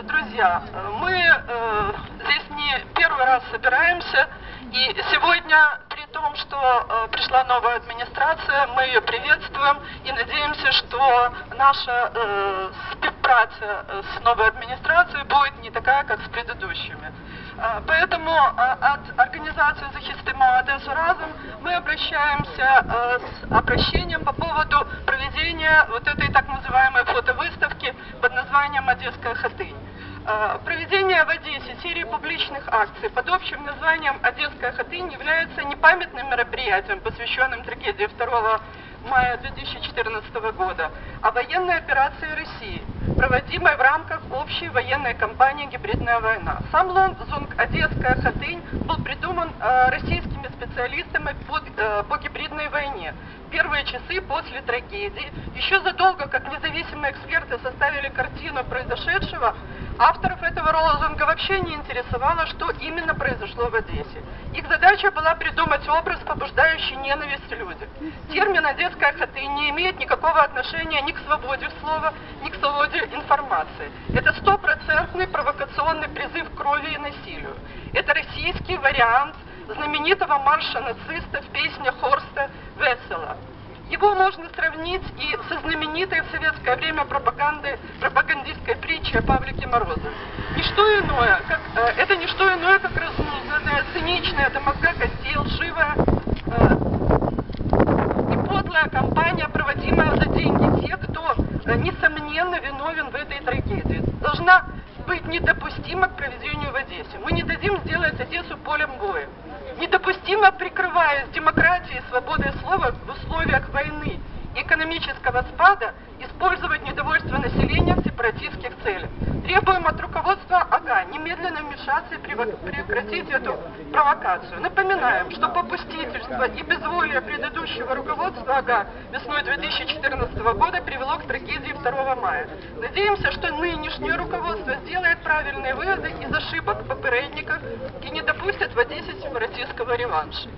Э, Друзья, мы э, здесь не первый раз собираемся, и сегодня, при том, что э, пришла новая администрация, мы ее приветствуем и надеемся, что наша э, співпраця э, с новой администрацией будет не такая, как с предыдущими. Э, Поэтому от организации «Захистимо Одессу разом» мы обращаемся с обращением по поводу проведения вот этой так называемой фотовыставки названием «Одесская хатынь». Э, Проведение в Одессе серии публичных акций под общим названием «Одесская хатынь» является непамятным мероприятием, посвященным трагедии 2 мая 2014 года, а военной операции России, проводимой в рамках общей военной кампании «Гибридная война». Сам лозунг «Одесская хатынь» был придуман э, российскими специалистами э, по гибридной войне. Первые часы после трагедии, еще задолго, как независимые эксперты составили картину произошедшего, авторов этого лозунга вообще не интересовало, что именно произошло в Одессе. Их задача была придумать образ, побуждающий ненависть людям. Термин «одесская хатынь» не имеет никакого отношения ни к свободе слова, ни к свободе информации. Это стопроцентный провокационный призыв к крови и насилию. Это российский вариант знаменитого марша нацистов песня Хорста Весела. Его можно сравнить и со знаменитой в советское время пропаганды, пропагандистской притчей о Павлике Морозове. Ничто иное, как, э, это не что иное, как разнузданная, циничная, до мозга костей, лживая э, и подлая кампания, проводимая за деньги тех, кто, э, несомненно, виновен в этой трагедии. Должна быть недопустима к проведению в Одессе. Мы не сделать Одессу полем боя. Недопустимо, прикрываясь демократией и свободой слова в условиях войны экономического спада, использовать недовольство населения в сепаратистских целях. Требуем от руководства АГА немедленно вмешаться и прекратить эту провокацию. Напоминаем, что попустительство и безволие предыдущего руководства АГА весной 2014 года привело к трагедии 2 мая. Надеемся, что нынешнее руководство сделает правильные выводы из ошибок попередников и не допустит в Одессе сепаратистского реванша.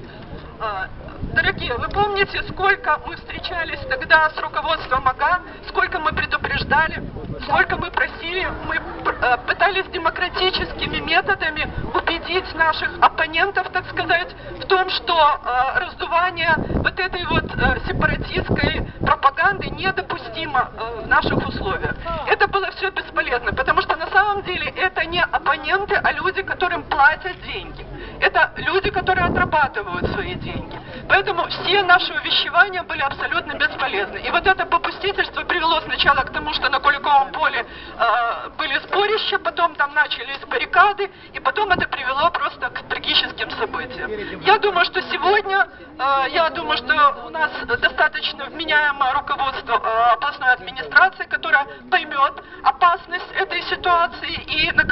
А, Дорогие, вы помните, сколько мы встречались тогда с руководством АГА, сколько мы предупреждали, сколько мы просили, мы э, пытались демократическими методами убедить наших оппонентов, так сказать, в том, что э, раздувание вот этой вот сепаратистской пропаганды недопустимо в наших условиях. Это было все бесполезно, потому что на самом деле это не оппоненты, а люди, которым платят деньги. Это люди, которые отрабатывают свои деньги. Поэтому все наши увещевания были абсолютно бесполезны. И вот это попустительство привело сначала к тому, что на Куликовом поле э, были сборища, потом там начались баррикады, и потом это привело просто к трагическим событиям. Я думаю, что сегодня, э, я думаю, что у нас достаточно вменяемое руководство э, областной администрации, которое поймет опасность этой ситуации и на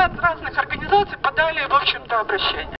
от разных организаций подали, в общем-то, обращение.